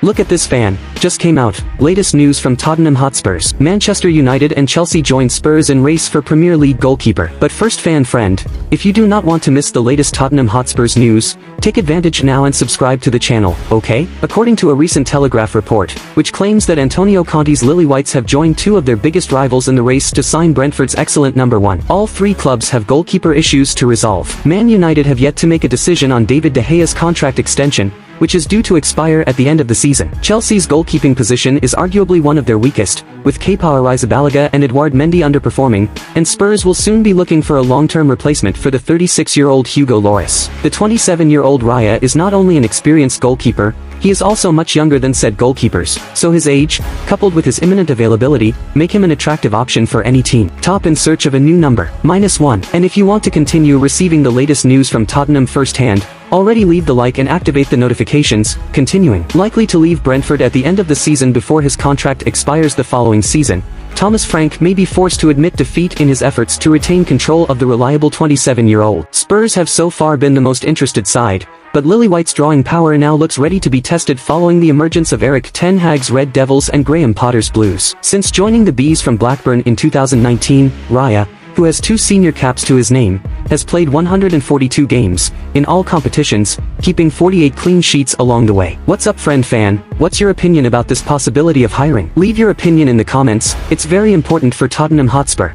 Look at this fan, just came out, latest news from Tottenham Hotspurs. Manchester United and Chelsea join Spurs in race for Premier League goalkeeper. But first fan friend, if you do not want to miss the latest Tottenham Hotspurs news, take advantage now and subscribe to the channel, okay? According to a recent Telegraph report, which claims that Antonio Conte's Lily Whites have joined two of their biggest rivals in the race to sign Brentford's excellent number one. All three clubs have goalkeeper issues to resolve. Man United have yet to make a decision on David De Gea's contract extension, which is due to expire at the end of the season. Chelsea's goalkeeping position is arguably one of their weakest, with Kepa Arrizabalaga and Edouard Mendy underperforming, and Spurs will soon be looking for a long-term replacement for the 36-year-old Hugo Lloris. The 27-year-old Raya is not only an experienced goalkeeper, he is also much younger than said goalkeepers, so his age, coupled with his imminent availability, make him an attractive option for any team. Top in search of a new number, minus one. And if you want to continue receiving the latest news from Tottenham firsthand, Already leave the like and activate the notifications, continuing. Likely to leave Brentford at the end of the season before his contract expires the following season, Thomas Frank may be forced to admit defeat in his efforts to retain control of the reliable 27-year-old. Spurs have so far been the most interested side, but Lily White's drawing power now looks ready to be tested following the emergence of Erik Ten Hag's Red Devils and Graham Potter's Blues. Since joining the Bees from Blackburn in 2019, Raya, who has two senior caps to his name, has played 142 games, in all competitions, keeping 48 clean sheets along the way. What's up friend fan, what's your opinion about this possibility of hiring? Leave your opinion in the comments, it's very important for Tottenham Hotspur.